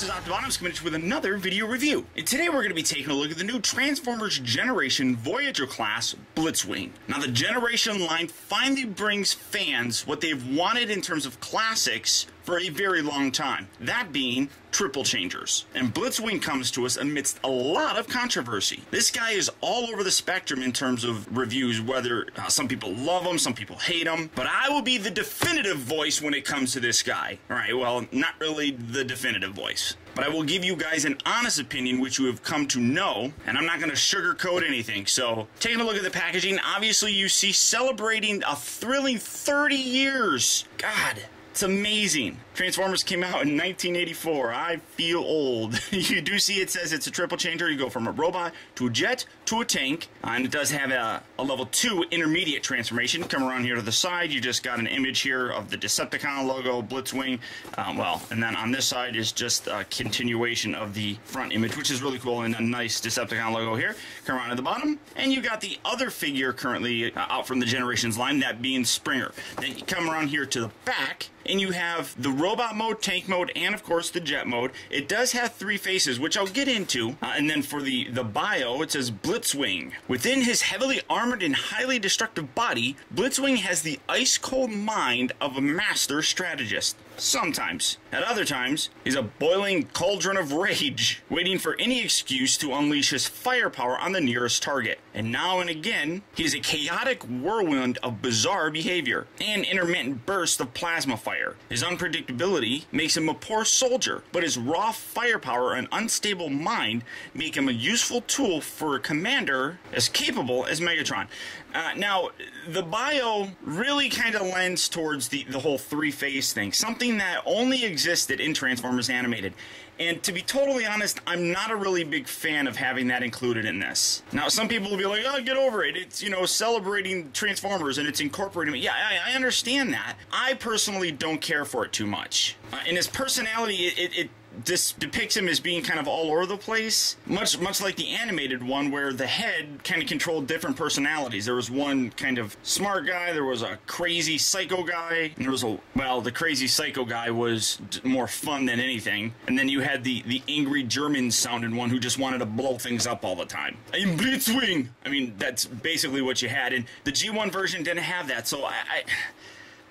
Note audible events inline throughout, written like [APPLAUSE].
This is Optibotimus coming with another video review. And today we're going to be taking a look at the new Transformers Generation Voyager class Blitzwing. Now the Generation line finally brings fans what they've wanted in terms of classics for a very long time. That being triple changers. And Blitzwing comes to us amidst a lot of controversy. This guy is all over the spectrum in terms of reviews, whether uh, some people love him, some people hate him, but I will be the definitive voice when it comes to this guy. All right, well, not really the definitive voice. But I will give you guys an honest opinion, which you have come to know, and I'm not going to sugarcoat anything. So, taking a look at the packaging, obviously you see celebrating a thrilling 30 years. God, it's amazing. Transformers came out in 1984. I feel old. [LAUGHS] you do see it says it's a triple changer. You go from a robot to a jet to a tank. And it does have a, a, level 2 intermediate transformation. Come around here to the side. You just got an image here of the Decepticon logo, Blitzwing. Um, well, and then on this side is just a continuation of the front image, which is really cool. And a nice Decepticon logo here. Come around to the bottom. And you got the other figure currently uh, out from the Generations line, that being Springer. Then you come around here to the back and you have the robot mode, tank mode, and of course the jet mode. It does have three faces, which I'll get into. Uh, and then for the, the bio, it says Blitzwing. Within his heavily armored and highly destructive body, Blitzwing has the ice cold mind of a master strategist. Sometimes. At other times, he's a boiling cauldron of rage, waiting for any excuse to unleash his firepower on the nearest target. And now and again, he is a chaotic whirlwind of bizarre behavior and intermittent bursts of plasma fire. His unpredictability makes him a poor soldier, but his raw firepower and unstable mind make him a useful tool for a commander as capable as Megatron. Uh, now, the bio really kind of lends towards the, the whole three phase thing, something that only existed in Transformers Animated. And to be totally honest, I'm not a really big fan of having that included in this. Now, some people will be like, oh, get over it. It's, you know, celebrating Transformers and it's incorporating. Yeah, I, I understand that. I personally don't care for it too much. Uh, in his personality, it, it, it this depicts him as being kind of all over the place, much much like the animated one, where the head kind of controlled different personalities. There was one kind of smart guy, there was a crazy psycho guy, and there was a well, the crazy psycho guy was more fun than anything, and then you had the the angry German sounding one who just wanted to blow things up all the time. I'm Blitzwing. I mean, that's basically what you had, and the G1 version didn't have that, so I, I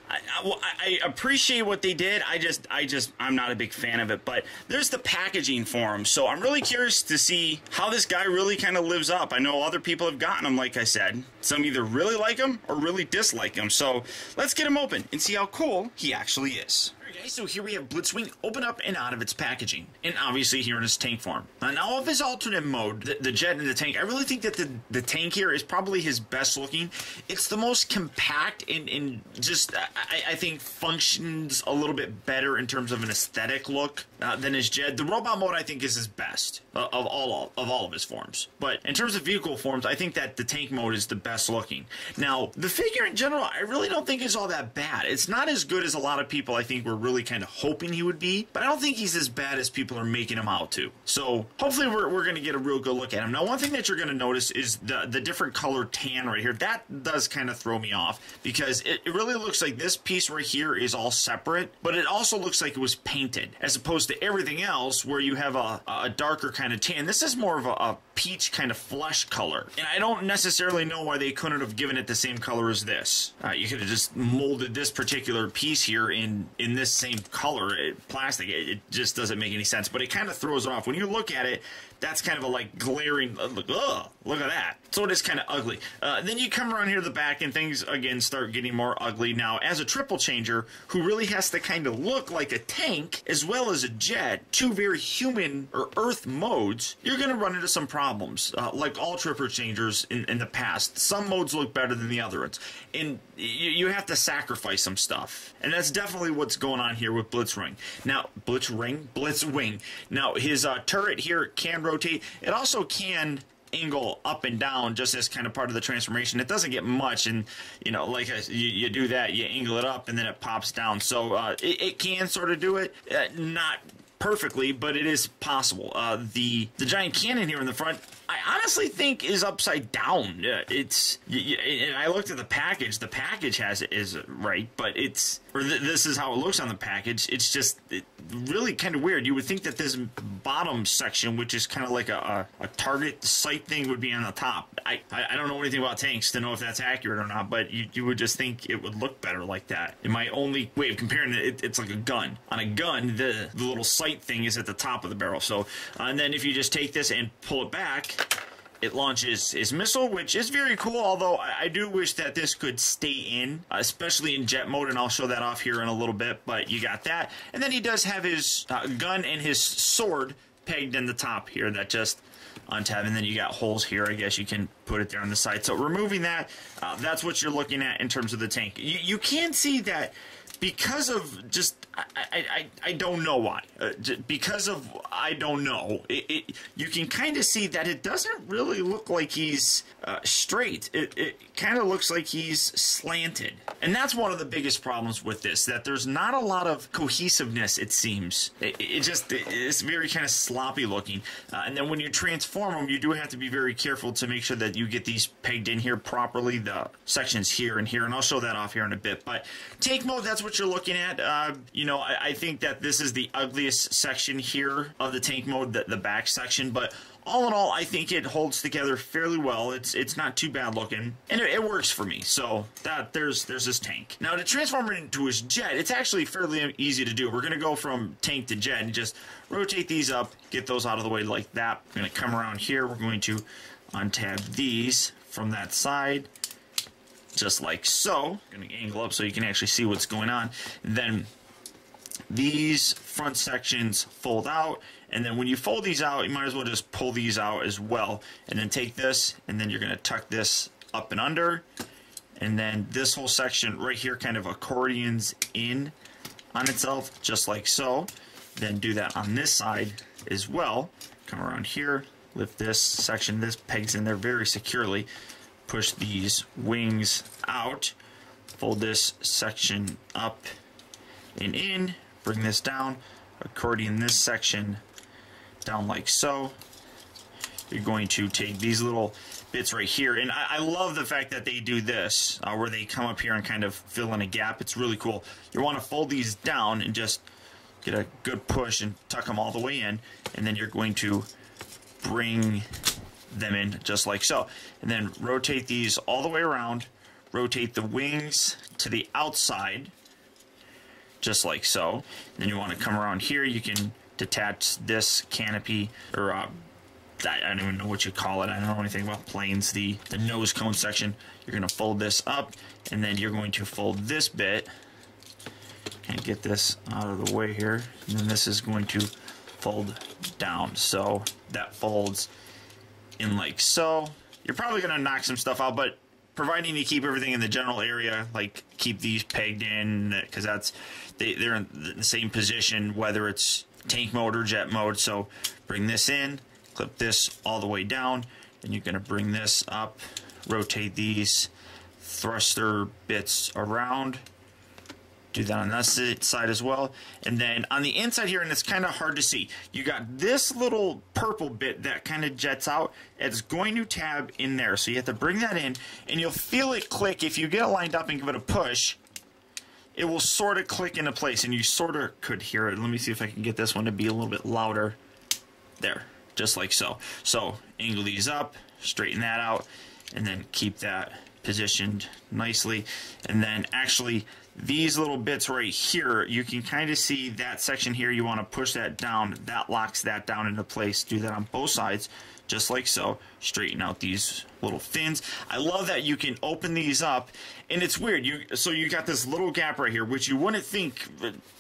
I, I, appreciate what they did. I just, I just, I'm not a big fan of it. But there's the packaging for them, so I'm really curious to see how this guy really kind of lives up. I know other people have gotten them, like I said. Some either really like him or really dislike him. So let's get him open and see how cool he actually is. Okay, so here we have Blitzwing open up and out of its packaging, and obviously here in its tank form. And now of his alternate mode, the, the, jet and the tank, I really think that the, the tank here is probably his best looking. It's the most compact and, and just, I, I think, functions a little bit better in terms of an aesthetic look uh, than his jet. The robot mode, I think, is his best uh, of all of all of his forms. But in terms of vehicle forms, I think that the tank mode is the best looking. Now, the figure in general, I really don't think is all that bad. It's not as good as a lot of people I think were really really kind of hoping he would be, but I don't think he's as bad as people are making him out to. So hopefully we're, we're going to get a real good look at him. Now, one thing that you're going to notice is the, the different color tan right here. That does kind of throw me off because it, it really looks like this piece right here is all separate, but it also looks like it was painted as opposed to everything else where you have a, a darker kind of tan. This is more of a, a peach kind of flesh color. And I don't necessarily know why they couldn't have given it the same color as this. Uh, you could have just molded this particular piece here in, in this same color, it, plastic. It, it, just doesn't make any sense. But it kind of throws it off. When you look at it, that's kind of a like glaring, uh, ugh, look at that. So it is kind of ugly. Uh, then you come around here to the back and things, again, start getting more ugly. Now, as a triple changer, who really has to kind of look like a tank as well as a jet, two very human or earth modes, you're going to run into some problems. Uh, like all triple changers in, in, the past, some modes look better than the other ones. And you, you have to sacrifice some stuff. And that's definitely what's going on here with Blitzwing. Now, Blitzwing? Blitzwing. Now, his uh, turret here can rotate. It also can angle up and down just as kind of part of the transformation. It doesn't get much, and you know, like I, you, you, do that, you angle it up, and then it pops down. So uh, it, it, can sort of do it, uh, not perfectly, but it is possible. Uh, the the giant cannon here in the front I honestly think is upside down. It's and I looked at the package. The package has it is right, but it's or th this is how it looks on the package. It's just it, really kind of weird. You would think that this bottom section, which is kind of like a, a, a, target sight thing, would be on the top. I, I, I, don't know anything about tanks to know if that's accurate or not, but you, you would just think it would look better like that. In my only way of comparing it, it it's like a gun. On a gun, the, the little sight thing is at the top of the barrel. So, uh, and then if you just take this and pull it back, it launches his missile, which is very cool, although I, do wish that this could stay in, especially in jet mode, and I'll show that off here in a little bit, but you got that. And then he does have his uh, gun and his sword pegged in the top here that just untab, and then you got holes here. I guess you can put it there on the side. So removing that, uh, that's what you're looking at in terms of the tank. You, you can see that because of just I, I, I don't know why. Uh, because of I don't know. It, it you can kind of see that it doesn't really look like he's uh, straight. It, it kind of looks like he's slanted, and that's one of the biggest problems with this. That there's not a lot of cohesiveness. It seems it, it just it's very kind of sloppy looking. Uh, and then when you transform them, you do have to be very careful to make sure that you get these pegged in here properly. The sections here and here, and I'll show that off here in a bit. But take mode, that's what you're looking at. Uh, you know, I, I, think that this is the ugliest section here of the tank mode, the, the back section, but all in all, I think it holds together fairly well. It's it's not too bad looking, and it, it, works for me. So that there's there's this tank. Now to transform it into his jet, it's actually fairly easy to do. We're gonna go from tank to jet and just rotate these up, get those out of the way like that. We're gonna come around here. We're going to untab these from that side just like so. To angle up so you can actually see what's going on. And then these front sections fold out and then when you fold these out you might as well just pull these out as well and then take this and then you're going to tuck this up and under and then this whole section right here kind of accordions in on itself just like so. Then do that on this side as well. Come around here lift this section this pegs in there very securely. Push these wings out, fold this section up and in, bring this down, accordion this section down like so. You're going to take these little bits right here, and I, I love the fact that they do this, uh, where they come up here and kind of fill in a gap. It's really cool. You want to fold these down and just get a good push and tuck them all the way in, and then you're going to bring them in just like so. And then rotate these all the way around, rotate the wings to the outside, just like so. And then you want to come around here, you can detach this canopy, or uh, I don't even know what you call it. I don't know anything about planes. The, the nose cone section. You're going to fold this up, and then you're going to fold this bit. Can't get this out of the way here. And then this is going to fold down. So that folds in like so. You're probably going to knock some stuff out, but providing you keep everything in the general area, like keep these pegged in, because that's they, they're in the same position, whether it's tank mode or jet mode. So bring this in, clip this all the way down, and you're going to bring this up, rotate these thruster bits around, do that on that side as well. And then on the inside here, and it's kind of hard to see, you got this little purple bit that kind of jets out. It's going to tab in there. So you have to bring that in, and you'll feel it click. If you get it lined up and give it a push, it will sort of click into place, and you sort of could hear it. Let me see if I can get this one to be a little bit louder. There, just like so. So angle these up, straighten that out, and then keep that positioned nicely. And then actually these little bits right here, you can kind of see that section here. You want to push that down. That locks that down into place. Do that on both sides, just like so. Straighten out these little fins. I love that you can open these up, and it's weird. You So you got this little gap right here, which you wouldn't think,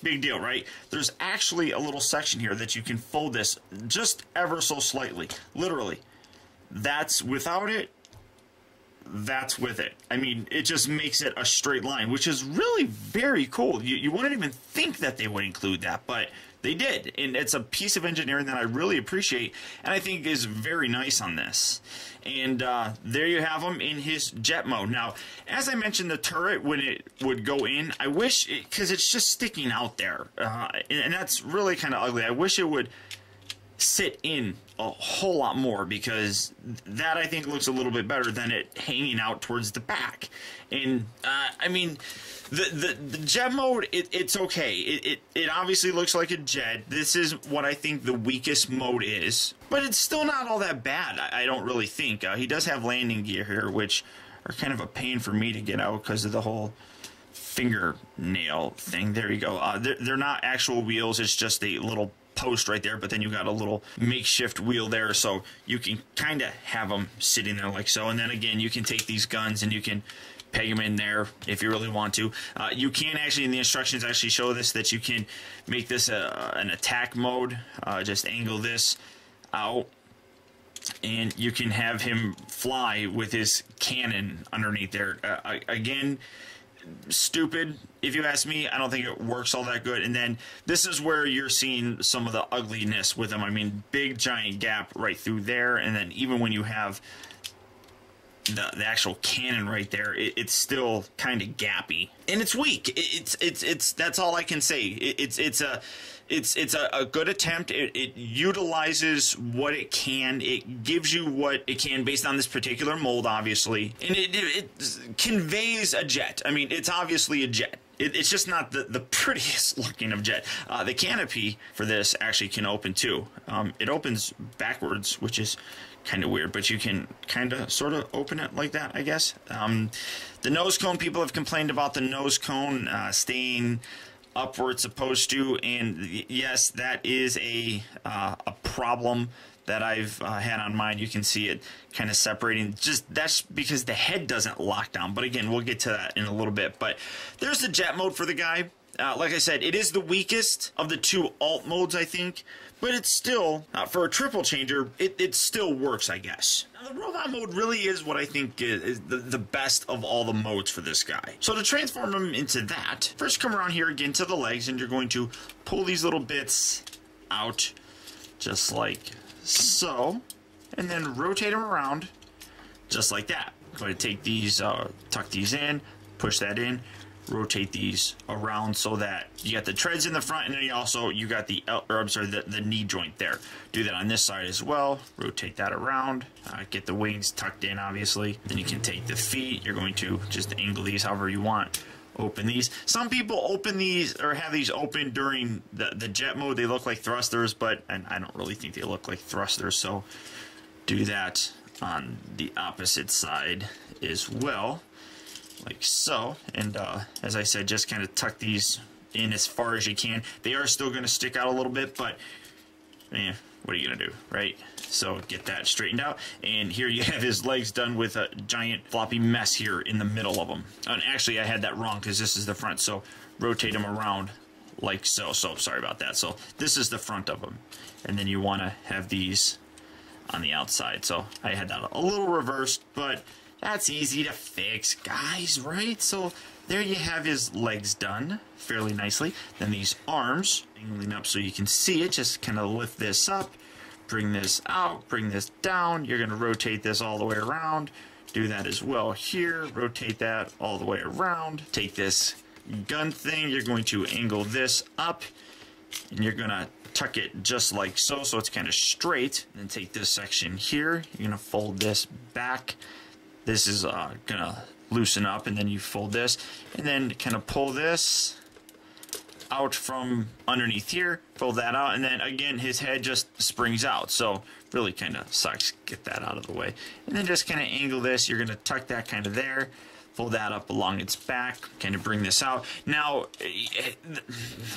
big deal, right? There's actually a little section here that you can fold this just ever so slightly, literally. That's without it, that's with it. I mean, it just makes it a straight line, which is really very cool. You, you wouldn't even think that they would include that, but they did. And it's a piece of engineering that I really appreciate and I think is very nice on this. And uh, there you have him in his jet mode. Now, as I mentioned, the turret, when it would go in, I wish, because it, it's just sticking out there. Uh, and, and that's really kind of ugly. I wish it would sit in a whole lot more because that I think looks a little bit better than it hanging out towards the back. And uh, I mean, the, the the jet mode it, it's okay. It, it it obviously looks like a jet. This is what I think the weakest mode is, but it's still not all that bad. I, I don't really think uh, he does have landing gear here, which are kind of a pain for me to get out because of the whole fingernail thing. There you go. Uh, they're, they're not actual wheels. It's just a little post right there, but then you got a little makeshift wheel there, so you can kind of have them sitting there like so. And then again, you can take these guns and you can peg them in there if you really want to. Uh, you can actually, in the instructions, actually show this that you can make this a, an attack mode. Uh, just angle this out and you can have him fly with his cannon underneath there. Uh, again, stupid if you ask me. I don't think it works all that good. And then this is where you're seeing some of the ugliness with them. I mean, big giant gap right through there, and then even when you have the, the actual cannon right there, it, it's still kind of gappy and it's weak. It, it's it's it's that's all I can say. It, it's it's a it's it's a, a good attempt. It, it, utilizes what it can. It gives you what it can based on this particular mold, obviously, and it, it, it conveys a jet. I mean, it's obviously a jet. It's just not the, the [LAUGHS] prettiest looking of jet. Uh, the canopy for this actually can open too. Um, it opens backwards, which is kind of weird, but you can kind of sort of open it like that, I guess. Um, the nose cone, people have complained about the nose cone uh, staying up where it's supposed to, and yes, that is a uh, a problem that I've uh, had on mine. You can see it kind of separating. Just that's because the head doesn't lock down. But again, we'll get to that in a little bit. But there's the jet mode for the guy. Uh, like I said, it is the weakest of the two alt modes, I think, but it's still, uh, for a triple changer, it, it still works, I guess. Now, the robot mode really is what I think is, is the, the best of all the modes for this guy. So to transform him into that, first come around here again to the legs, and you're going to pull these little bits out, just like so, and then rotate them around, just like that. I'm going to take these, uh, tuck these in, push that in, rotate these around so that you got the treads in the front and then you also you got the or I'm sorry the, the knee joint there. Do that on this side as well. Rotate that around. Uh, get the wings tucked in obviously. Then you can take the feet. You're going to just angle these however you want open these some people open these or have these open during the, the jet mode they look like thrusters but and I don't really think they look like thrusters so do that on the opposite side as well like so. And uh, as I said, just kind of tuck these in as far as you can. They are still going to stick out a little bit, but eh, what are you going to do, right? So get that straightened out. And here you have his legs done with a giant floppy mess here in the middle of them. And actually, I had that wrong because this is the front. So rotate them around like so. So sorry about that. So this is the front of them. And then you want to have these on the outside. So I had that a little reversed, but that's easy to fix, guys, right? So there you have his legs done fairly nicely. Then these arms, angling up so you can see it, just kind of lift this up, bring this out, bring this down. You're going to rotate this all the way around. Do that as well here. Rotate that all the way around. Take this gun thing. You're going to angle this up, and you're going to tuck it just like so, so it's kind of straight. Then take this section here. You're going to fold this back this is uh, gonna loosen up and then you fold this and then kind of pull this out from underneath here pull that out and then again his head just springs out. So really kind of sucks. Get that out of the way. And then just kind of angle this. You're going to tuck that kind of there. Fold that up along its back. Kind of bring this out. Now eh,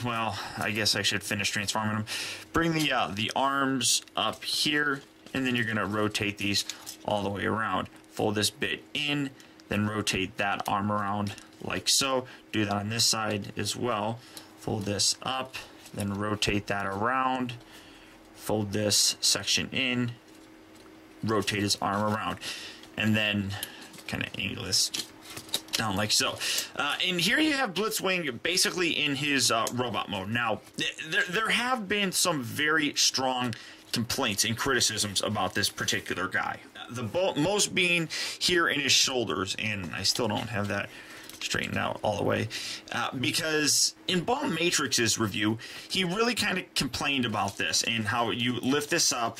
well I guess I should finish transforming them. Bring the uh, the arms up here and then you're going to rotate these all the way around. Fold this bit in, then rotate that arm around like so. Do that on this side as well. Fold this up, then rotate that around. Fold this section in, rotate his arm around, and then kind of angle this down like so. Uh, and here you have Blitzwing basically in his uh, robot mode. Now, there, there have been some very strong complaints and criticisms about this particular guy the most being here in his shoulders, and I still don't have that straightened out all the way. Uh, because in Bomb Matrix's review, he really kind of complained about this and how you lift this up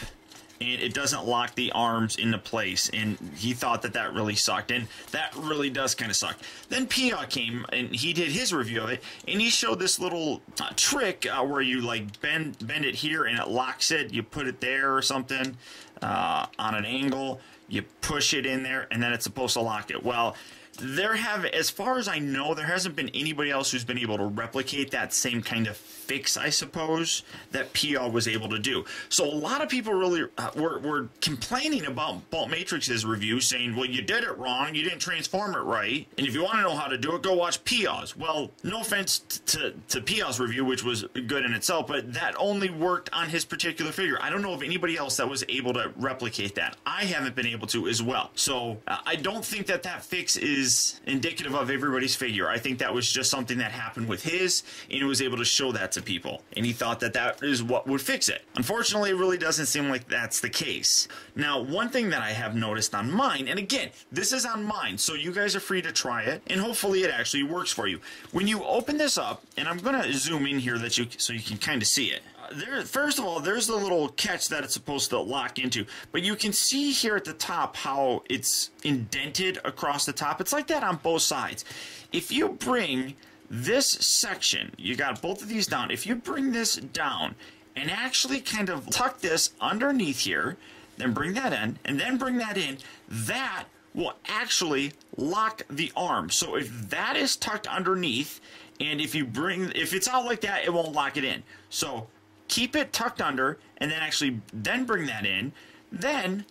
and it doesn't lock the arms into place. And he thought that that really sucked, and that really does kind of suck. Then Peaugh came and he did his review of it, and he showed this little uh, trick uh, where you like bend bend it here and it locks it. You put it there or something uh, on an angle. You push it in there, and then it's supposed to lock it. Well there have, as far as I know, there hasn't been anybody else who's been able to replicate that same kind of fix, I suppose, that Peaugh was able to do. So a lot of people really uh, were, were complaining about Bolt Matrix's review, saying, well, you did it wrong, you didn't transform it right, and if you want to know how to do it, go watch Peaugh's. Well, no offense to, to Peaugh's review, which was good in itself, but that only worked on his particular figure. I don't know of anybody else that was able to replicate that. I haven't been able to as well. So uh, I don't think that that fix is indicative of everybody's figure. I think that was just something that happened with his, and he was able to show that to people. And he thought that that is what would fix it. Unfortunately, it really doesn't seem like that's the case. Now, one thing that I have noticed on mine, and again, this is on mine, so you guys are free to try it, and hopefully it actually works for you. When you open this up, and I'm going to zoom in here that you so you can kind of see it uh, there first of all there's the little catch that it's supposed to lock into but you can see here at the top how it's indented across the top it's like that on both sides if you bring this section, you got both of these down. If you bring this down and actually kind of tuck this underneath here, then bring that in, and then bring that in, that will actually lock the arm. So if that is tucked underneath, and if you bring, if it's out like that, it won't lock it in. So keep it tucked under, and then actually then bring that in. Then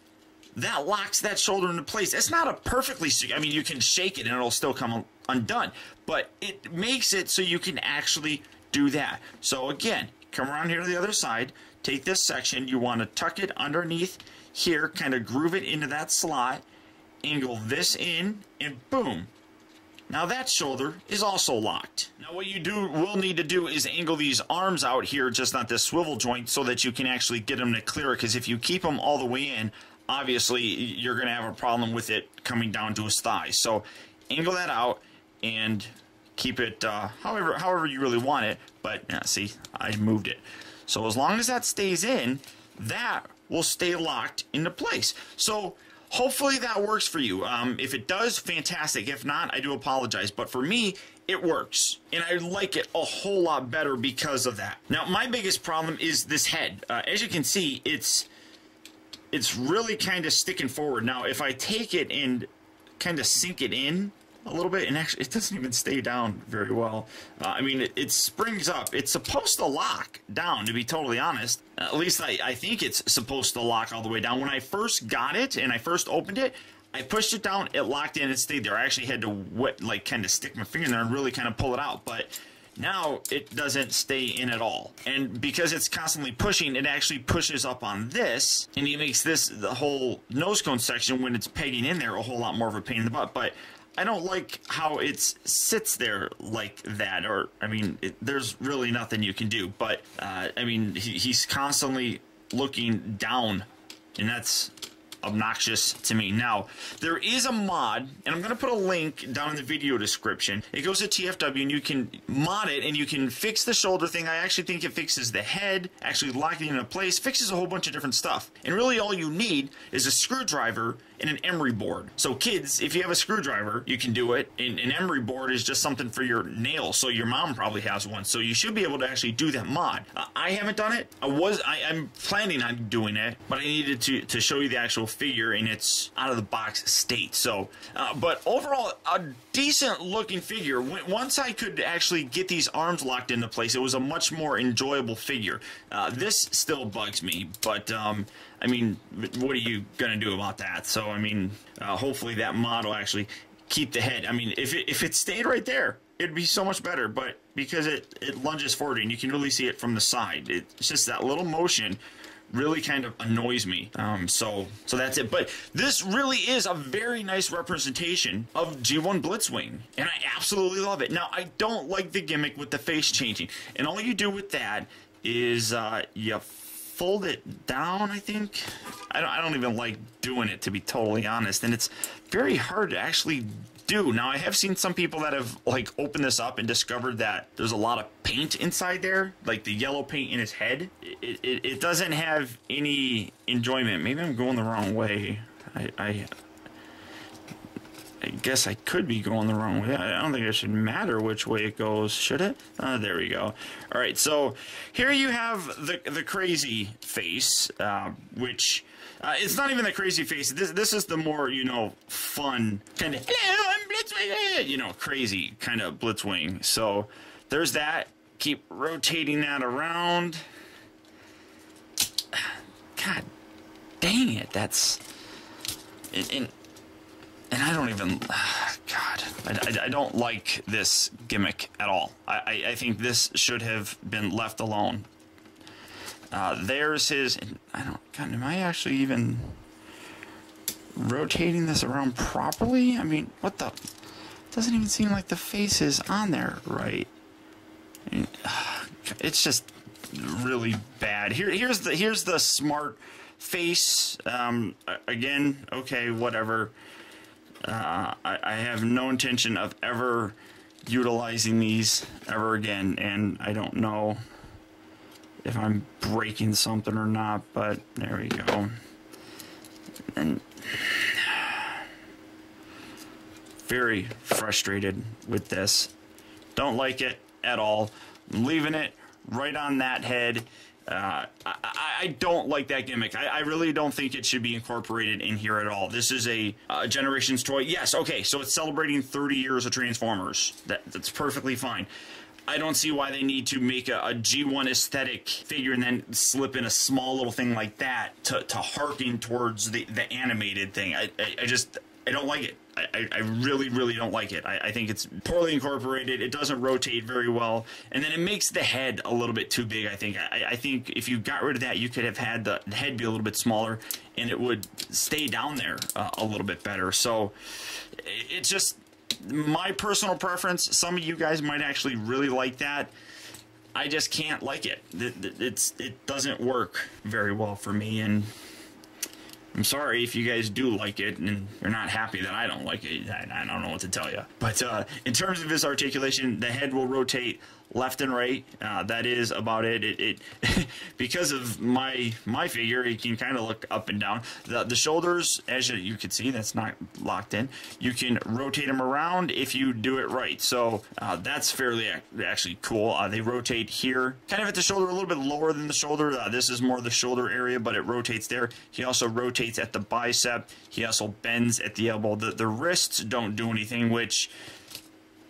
that locks that shoulder into place. It's not a perfectly, I mean, you can shake it and it'll still come undone, but it makes it so you can actually do that. So again, come around here to the other side, take this section, you want to tuck it underneath here, kind of groove it into that slot, angle this in, and boom. Now that shoulder is also locked. Now what you do will need to do is angle these arms out here, just not this swivel joint, so that you can actually get them to clear it, because if you keep them all the way in, obviously you're going to have a problem with it coming down to his thighs. So angle that out and keep it uh, however however you really want it. But yeah, see, I moved it. So as long as that stays in, that will stay locked into place. So hopefully that works for you. Um, if it does, fantastic. If not, I do apologize. But for me, it works. And I like it a whole lot better because of that. Now, my biggest problem is this head. Uh, as you can see, it's it's really kind of sticking forward. Now, if I take it and kind of sink it in, a little bit, and actually, it doesn't even stay down very well. Uh, I mean, it, it, springs up. It's supposed to lock down, to be totally honest. at least I, I think it's supposed to lock all the way down. When I first got it and I first opened it, I pushed it down, it locked in, it stayed there. I actually had to like kind of stick my finger in there and really kind of pull it out, but now it doesn't stay in at all. And because it's constantly pushing, it actually pushes up on this, and it makes this, the whole nose cone section, when it's pegging in there, a whole lot more of a pain in the butt. But I don't like how it sits there like that. Or I mean, it, there's really nothing you can do. But uh, I mean, he, he's constantly looking down, and that's obnoxious to me. Now, there is a mod, and I'm going to put a link down in the video description. It goes to TFW, and you can mod it, and you can fix the shoulder thing. I actually think it fixes the head, actually locking it into place, fixes a whole bunch of different stuff. And really all you need is a screwdriver and an emery board. So kids, if you have a screwdriver, you can do it. And an emery board is just something for your nail. So your mom probably has one. So you should be able to actually do that mod. Uh, I haven't done it. I was, I, am planning on doing it, but I needed to, to show you the actual figure in its out of the box state. So, uh, but overall, a decent looking figure. Once I could actually get these arms locked into place, it was a much more enjoyable figure. Uh, this still bugs me, but um, I mean, what are you going to do about that? So, I mean, uh, hopefully that model actually keep the head. I mean, if it, if it stayed right there, it'd be so much better. But because it, it lunges forward and you can really see it from the side, it's just that little motion really kind of annoys me. Um, so so that's it. But this really is a very nice representation of G1 Blitzwing, and I absolutely love it. Now I don't like the gimmick with the face changing, and all you do with that is uh, you fold it down, I think. I don't, I don't even like doing it, to be totally honest. And it's very hard to actually do. Now I have seen some people that have like opened this up and discovered that there's a lot of paint inside there, like the yellow paint in his head. It, it, it doesn't have any enjoyment. Maybe I'm going the wrong way. I, I I guess I could be going the wrong way. I don't think it should matter which way it goes, should it? Uh, there we go. All right, so here you have the the crazy face, uh, which uh, it's not even the crazy face. This this is the more you know fun kind of hello, I'm Blitzwing, you know, crazy kind of Blitzwing. So there's that. Keep rotating that around. God dang it, that's and, and and I don't even, [SIGHS] God, I, I, I, don't like this gimmick at all. I, I, think this should have been left alone. Uh, there's his, I don't, God, am I actually even rotating this around properly? I mean, what the, doesn't even seem like the face is on there right. I [SIGHS] mean, it's just really bad. Here, here's the, here's the smart face. Um, again, okay, whatever. Uh, I, I, have no intention of ever utilizing these ever again, and I don't know if I'm breaking something or not, but there we go. And very frustrated with this. Don't like it at all. I'm leaving it right on that head. Uh, I, I, don't like that gimmick. I, I, really don't think it should be incorporated in here at all. This is a, a Generations toy. Yes, okay, so it's celebrating 30 years of Transformers. That, that's perfectly fine. I don't see why they need to make a a G1 aesthetic figure and then slip in a small little thing like that to, to harken towards the, the animated thing. I, I, I just, I don't like it. I, I really, really don't like it. I, I, think it's poorly incorporated. It doesn't rotate very well, and then it makes the head a little bit too big. I think. I, I think if you got rid of that, you could have had the head be a little bit smaller, and it would stay down there uh, a little bit better. So, it's just my personal preference. Some of you guys might actually really like that. I just can't like it. It's it doesn't work very well for me, and I'm sorry if you guys do like it and you're not happy that I don't like it. I, I don't know what to tell you. But uh, in terms of his articulation, the head will rotate left and right. Uh, that is about it. It, it [LAUGHS] because of my my figure, he can kind of look up and down. The the shoulders, as you, you, can see, that's not locked in. You can rotate them around if you do it right. So uh, that's fairly actually cool. Uh, they rotate here, kind of at the shoulder, a little bit lower than the shoulder. Uh, this is more the shoulder area, but it rotates there. He also rotates at the bicep. He also bends at the elbow. The the wrists don't do anything, which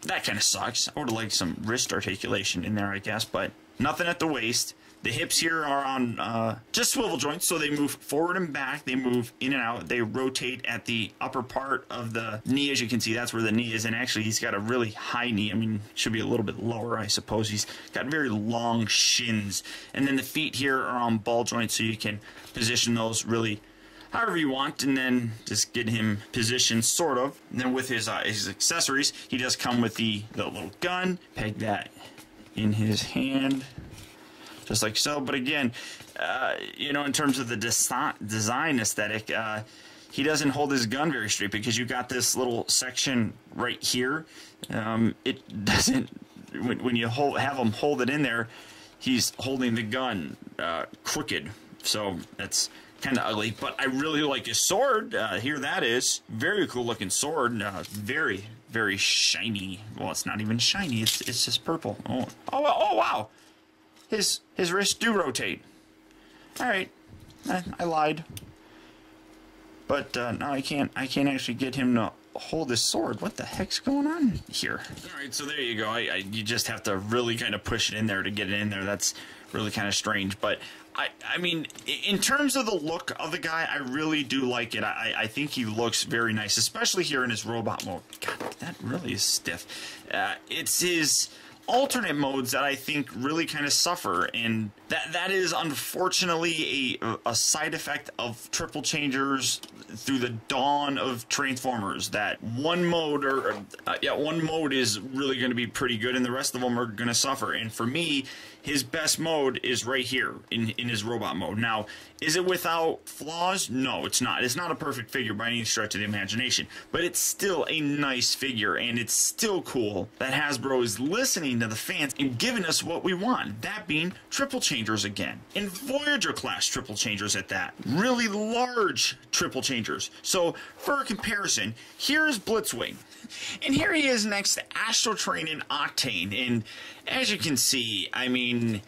that kind of sucks. I would have liked some wrist articulation in there, I guess, but nothing at the waist. The hips here are on uh, just swivel joints, so they move forward and back. They move in and out. They rotate at the upper part of the knee, as you can see. That's where the knee is, and actually, he's got a really high knee. I mean, should be a little bit lower, I suppose. He's got very long shins, and then the feet here are on ball joints, so you can position those really however you want, and then just get him positioned, sort of. And then with his uh, his accessories, he does come with the, the little gun. Peg that in his hand, just like so. But again, uh, you know, in terms of the desi design aesthetic, uh, he doesn't hold his gun very straight because you got this little section right here. Um, it [LAUGHS] doesn't, when, when you hold, have him hold it in there, he's holding the gun uh, crooked. So that's kind of ugly, but I really like his sword. Uh, here that is. Very cool looking sword. Uh, very, very shiny. Well, it's not even shiny. It's, it's just purple. Oh, oh, oh wow. His, his wrists do rotate. All right. I, I lied. But uh, now I can't, I can't actually get him to hold his sword. What the heck's going on here? All right, so there you go. I, I, you just have to really kind of push it in there to get it in there. That's really kind of strange. But I, I mean, in terms of the look of the guy, I really do like it. I, I think he looks very nice, especially here in his robot mode. God, that really is stiff. Uh, it's his alternate modes that I think really kind of suffer, and that that is unfortunately a a side effect of triple changers through the dawn of Transformers. That one mode or uh, yeah, one mode is really going to be pretty good, and the rest of them are going to suffer. And for me, his best mode is right here in, in his robot mode. Now, is it without flaws? No, it's not. It's not a perfect figure by any stretch of the imagination, but it's still a nice figure, and it's still cool that Hasbro is listening to the fans and giving us what we want. That being triple changers again. And Voyager class triple changers at that. Really large triple changers. So, for a comparison, here's Blitzwing. And here he is next to Astrotrain and Octane. And as you can see, I mean,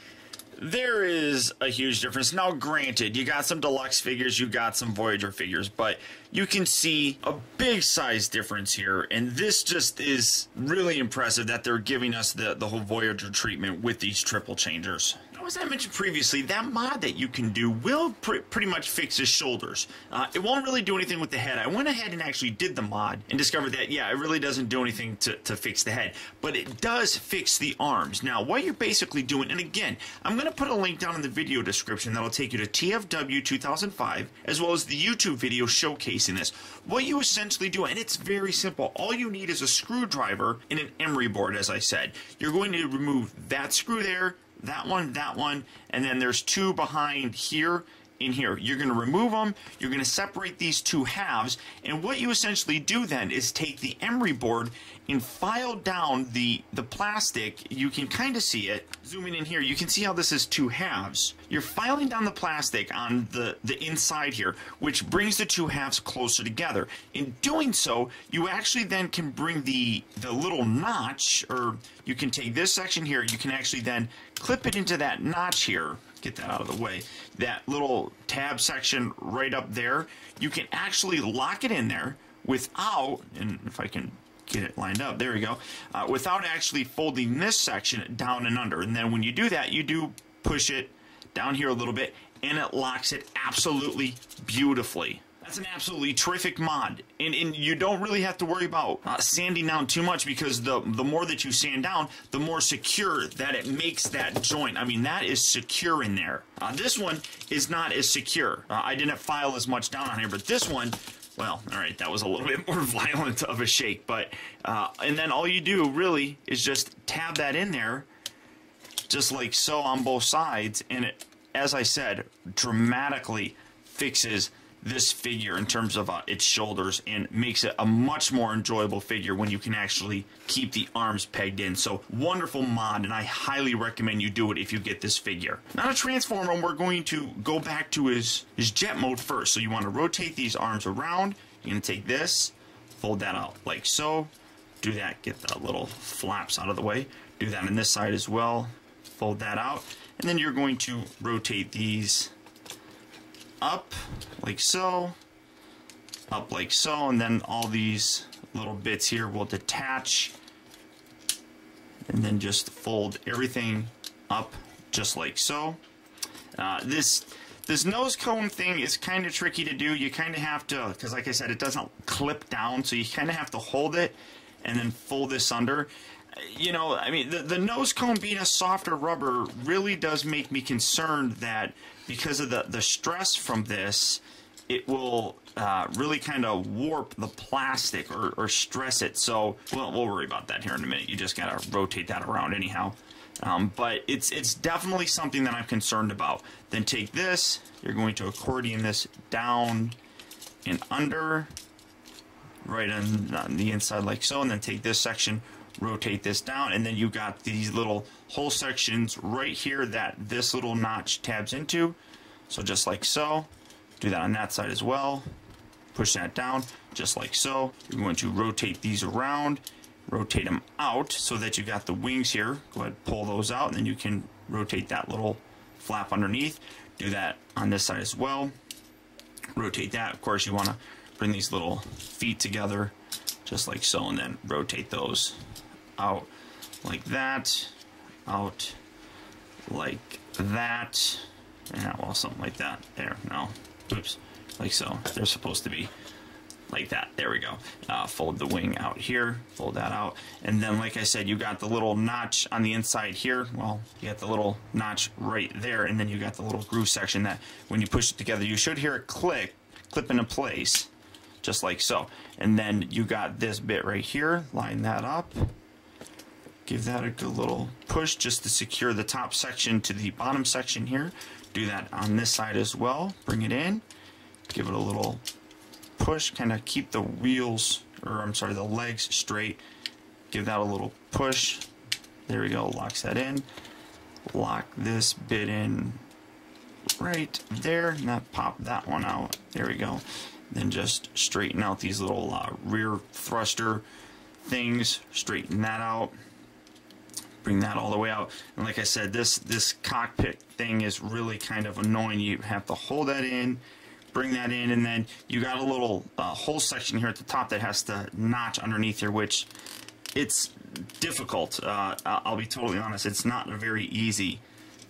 there is a huge difference. Now, granted, you got some deluxe figures, you got some Voyager figures, but you can see a big size difference here. And this just is really impressive that they're giving us the, the whole Voyager treatment with these triple changers as I mentioned previously, that mod that you can do will pr pretty much fix his shoulders. Uh, it won't really do anything with the head. I went ahead and actually did the mod and discovered that, yeah, it really doesn't do anything to, to fix the head, but it does fix the arms. Now, what you're basically doing, and again, I'm going to put a link down in the video description that'll take you to TFW 2005, as well as the YouTube video showcasing this. What you essentially do, and it's very simple, all you need is a screwdriver and an emery board, as I said. You're going to remove that screw there, that one, that one, and then there's two behind here in here. You're going to remove them. You're going to separate these two halves. And what you essentially do then is take the emery board and file down the, the plastic. You can kind of see it. Zooming in here, you can see how this is two halves. You're filing down the plastic on the, the inside here, which brings the two halves closer together. In doing so, you actually then can bring the, the little notch, or you can take this section here, you can actually then clip it into that notch here get that out of the way. That little tab section right up there, you can actually lock it in there without, and if I can get it lined up. There we go. Uh, without actually folding this section down and under. And then when you do that, you do push it down here a little bit and it locks it absolutely beautifully. That's an absolutely terrific mod, and, and you don't really have to worry about uh, sanding down too much because the the more that you sand down, the more secure that it makes that joint. I mean, that is secure in there. Uh, this one is not as secure. Uh, I didn't file as much down on here, but this one well, all right, that was a little [LAUGHS] bit more violent of a shake, but uh, and then all you do really is just tab that in there, just like so on both sides, and it, as I said, dramatically fixes this figure in terms of uh, its shoulders and makes it a much more enjoyable figure when you can actually keep the arms pegged in. So wonderful mod and I highly recommend you do it if you get this figure. Now to transform him, we're going to go back to his, his jet mode first. So you want to rotate these arms around. You're going to take this, fold that out like so. Do that, get the little flaps out of the way. Do that on this side as well. Fold that out. And then you're going to rotate these up like so, up like so, and then all these little bits here will detach and then just fold everything up just like so. Uh, this this nose cone thing is kind of tricky to do. You kind of have to, because like I said, it doesn't clip down, so you kind of have to hold it and then fold this under. You know, I mean, the, the nose cone being a softer rubber really does make me concerned that because of the, the stress from this, it will uh, really kind of warp the plastic or, or stress it. So we'll, we'll worry about that here in a minute. You just got to rotate that around anyhow. Um, but it's it's definitely something that I'm concerned about. Then take this, you're going to accordion this down and under, right on, on the inside like so, and then take this section, rotate this down, and then you've got these little hole sections right here that this little notch tabs into. So just like so, do that on that side as well. Push that down, just like so. You're going to rotate these around, rotate them out so that you've got the wings here. Go ahead, pull those out, and then you can rotate that little flap underneath. Do that on this side as well. Rotate that. Of course, you want to bring these little feet together just like so, and then rotate those out like that out like that. Yeah, well, something like that. There, no. Oops. Like so. They're supposed to be like that. There we go. Uh, fold the wing out here, fold that out. And then, like I said, you got the little notch on the inside here. Well, you got the little notch right there, and then you got the little groove section that when you push it together, you should hear it click, clip into place, just like so. And then you got this bit right here, line that up give that a good little push just to secure the top section to the bottom section here. Do that on this side as well. Bring it in, give it a little push, kind of keep the wheels, or I'm sorry, the legs straight. Give that a little push. There we go, locks that in. Lock this bit in right there, not pop that one out. There we go. Then just straighten out these little uh, rear thruster things, straighten that out bring that all the way out. And like I said, this this cockpit thing is really kind of annoying. You have to hold that in, bring that in, and then you got a little uh, hole section here at the top that has to notch underneath here, which it's difficult. Uh, I'll be totally honest. It's not a very easy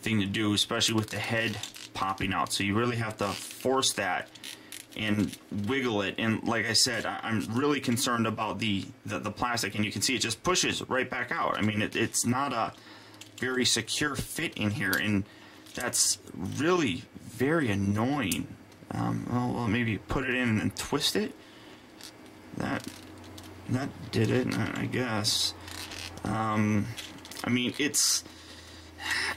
thing to do, especially with the head popping out. So you really have to force that and wiggle it. And like I said, I, am really concerned about the, the, the plastic, and you can see it just pushes right back out. I mean, it, it's not a very secure fit in here, and that's really very annoying. Um, well, well, maybe put it in and twist it. That that did it, I guess. Um, I mean, it's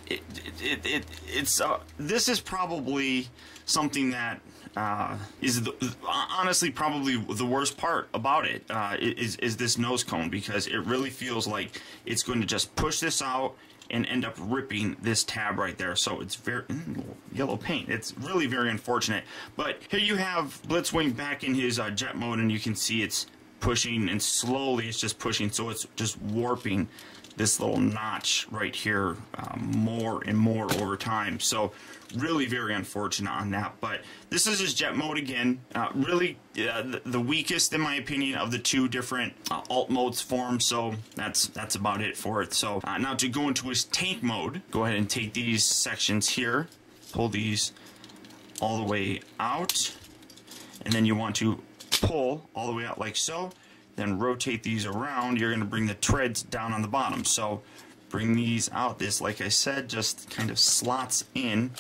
it, it, it, it's uh, this is probably something that uh, is the, honestly probably the worst part about it uh, is is this nose cone because it really feels like it's going to just push this out and end up ripping this tab right there. So it's very mm, yellow paint. It's really very unfortunate. But here you have Blitzwing back in his uh, jet mode, and you can see it's pushing and slowly it's just pushing. So it's just warping this little notch right here um, more and more over time. So really very unfortunate on that. But this is his jet mode again. Uh, really uh, the, weakest, in my opinion, of the two different uh, alt modes form. So that's that's about it for it. So uh, now to go into his tank mode, go ahead and take these sections here, pull these all the way out, and then you want to pull all the way out like so then rotate these around, you're going to bring the treads down on the bottom. So bring these out. This, like I said, just kind of slots in.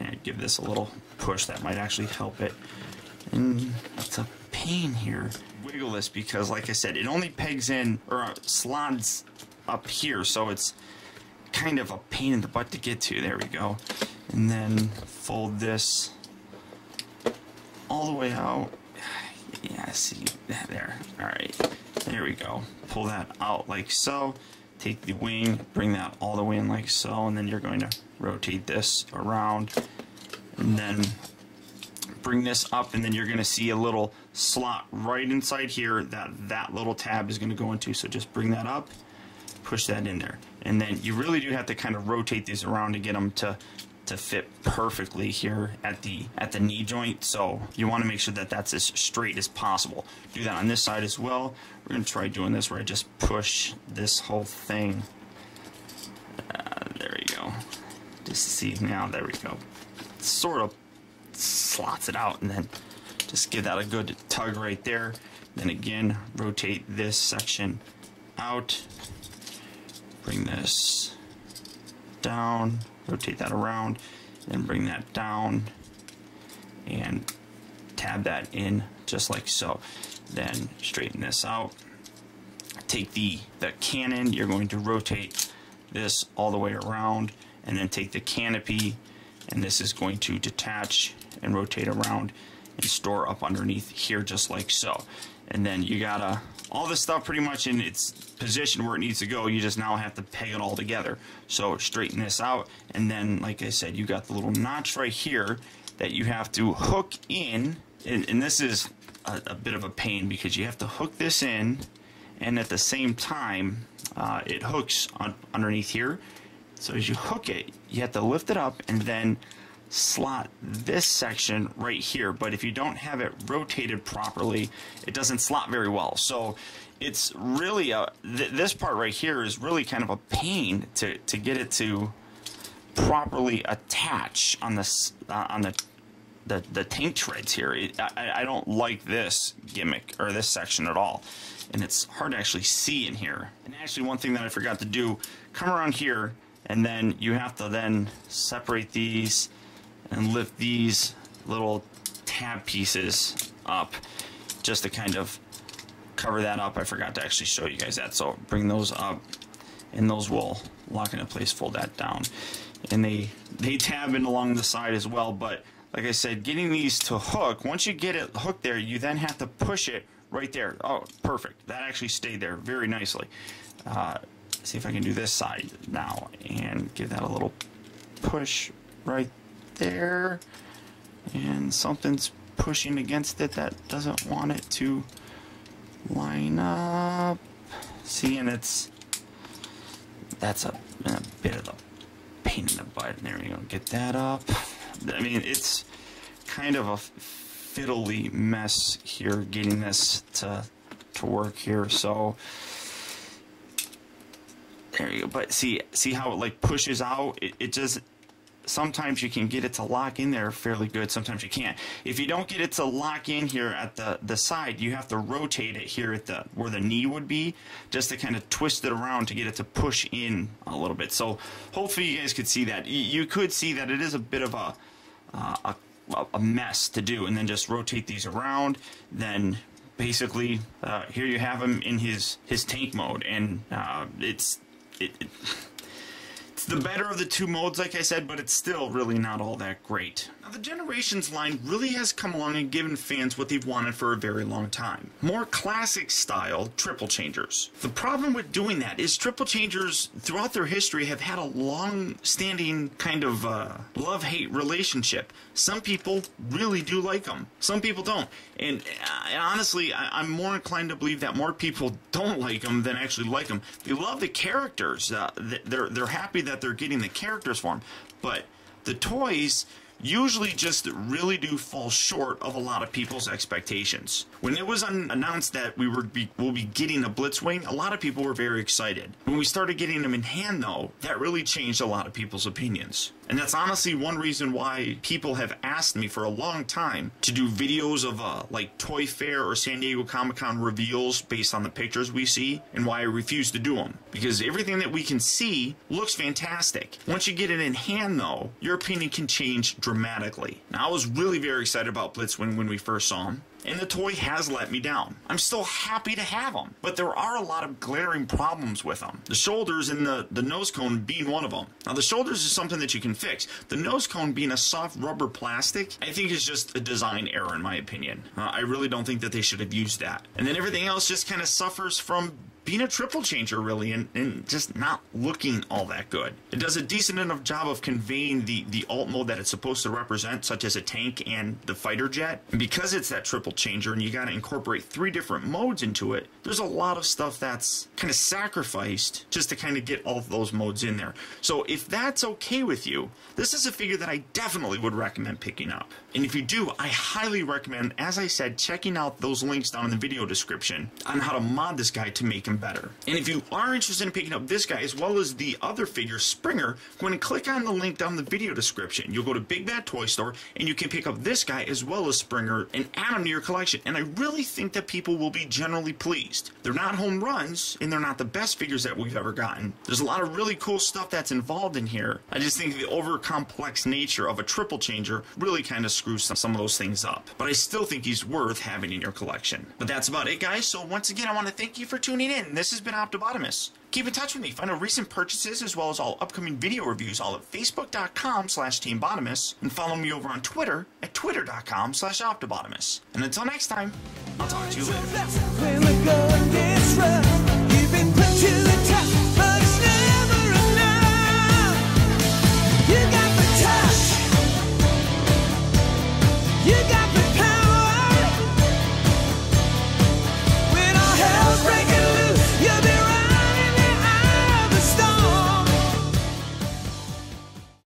And give this a little push. That might actually help it. And it's a pain here. Wiggle this because, like I said, it only pegs in, or uh, slots up here. So it's kind of a pain in the butt to get to. There we go. And then fold this all the way out yeah, see, there. All right, there we go. Pull that out like so. Take the wing, bring that all the way in like so, and then you're going to rotate this around, and then bring this up, and then you're going to see a little slot right inside here that that little tab is going to go into. So just bring that up, push that in there, and then you really do have to kind of rotate these around to get them to to fit perfectly here at the at the knee joint. So you want to make sure that that's as straight as possible. Do that on this side as well. We're going to try doing this where I just push this whole thing. Uh, there you go. Just see now there we go. Sort of slots it out and then just give that a good tug right there. Then again rotate this section out. Bring this down rotate that around, then bring that down and tab that in just like so. Then straighten this out. Take the, the cannon, you're going to rotate this all the way around and then take the canopy and this is going to detach and rotate around and store up underneath here just like so. And then you gotta all this stuff pretty much in its position where it needs to go. You just now have to peg it all together. So straighten this out. And then, like I said, you got the little notch right here that you have to hook in. And, and this is a, a, bit of a pain because you have to hook this in and at the same time uh, it hooks on, underneath here. So as you hook it, you have to lift it up and then slot this section right here, but if you don't have it rotated properly, it doesn't slot very well. So it's really a, th this part right here is really kind of a pain to, to get it to properly attach on this uh, on the, the the tank treads here. It, I, I don't like this gimmick or this section at all, and it's hard to actually see in here. And actually, one thing that I forgot to do, come around here, and then you have to then separate these and lift these little tab pieces up just to kind of cover that up. I forgot to actually show you guys that. So bring those up and those will lock into place, fold that down. And they, they tab in along the side as well, but like I said, getting these to hook, once you get it hooked there, you then have to push it right there. Oh, perfect. That actually stayed there very nicely. Uh, see if I can do this side now and give that a little push right there. And something's pushing against it that doesn't want it to line up. See, and it's that's a, a bit of a pain in the butt. There we go. Get that up. I mean, it's kind of a fiddly mess here getting this to to work here. So there you go. But see, see how it like pushes out. It, it just sometimes you can get it to lock in there fairly good sometimes you can't. If you don't get it to lock in here at the the side you have to rotate it here at the where the knee would be just to kind of twist it around to get it to push in a little bit. So hopefully you guys could see that. You could see that it is a bit of a uh, a, a mess to do and then just rotate these around then basically uh, here you have him in his his tank mode and uh, it's it, it it's the better of the two modes, like I said, but it's still really not all that great. Now, the Generations line really has come along and given fans what they've wanted for a very long time. More classic style triple changers. The problem with doing that is triple changers throughout their history have had a long standing kind of uh, love hate relationship. Some people really do like them, some people don't. And uh, honestly, I, am more inclined to believe that more people don't like them than actually like them. They love the characters, uh, they're, they're happy that they're getting the characters for them. But the toys usually just really do fall short of a lot of people's expectations. When it was announced that we were be, will be getting a Blitzwing, a lot of people were very excited. When we started getting them in hand, though, that really changed a lot of people's opinions. And that's honestly one reason why people have asked me for a long time to do videos of uh, like Toy Fair or San Diego Comic Con reveals based on the pictures we see and why I refuse to do them. Because everything that we can see looks fantastic. Once you get it in hand though, your opinion can change dramatically. Now I was really very excited about Blitzwing when we first saw him and the toy has let me down. I'm still happy to have them, but there are a lot of glaring problems with them. The shoulders and the, the nose cone being one of them. Now the shoulders is something that you can fix. The nose cone being a soft rubber plastic, I think is just a design error in my opinion. Uh, I really don't think that they should have used that. And then everything else just kind of suffers from being a triple changer really and, and just not looking all that good. It does a decent enough job of conveying the, the alt mode that it's supposed to represent, such as a tank and the fighter jet. And because it's that triple changer and you gotta incorporate three different modes into it, there's a lot of stuff that's kind of sacrificed just to kind of get all of those modes in there. So if that's okay with you, this is a figure that I definitely would recommend picking up. And if you do, I highly recommend, as I said, checking out those links down in the video description on how to mod this guy to make him better. And if you are interested in picking up this guy as well as the other figure, Springer, go ahead and click on the link down in the video description. You'll go to Big Bad Toy Store and you can pick up this guy as well as Springer and add them to your collection. And I really think that people will be generally pleased. They're not home runs and they're not the best figures that we've ever gotten. There's a lot of really cool stuff that's involved in here. I just think the over complex nature of a triple changer really kind of screws some of those things up. But I still think he's worth having in your collection. But that's about it, guys. So once again, I want to thank you for tuning in. Again, this has been Optibotimus. Keep in touch with me. Find out recent purchases as well as all upcoming video reviews all at facebook.com slash teambotomist and follow me over on Twitter at twitter.com slash optibotimus. And until next time, I'll talk to you later.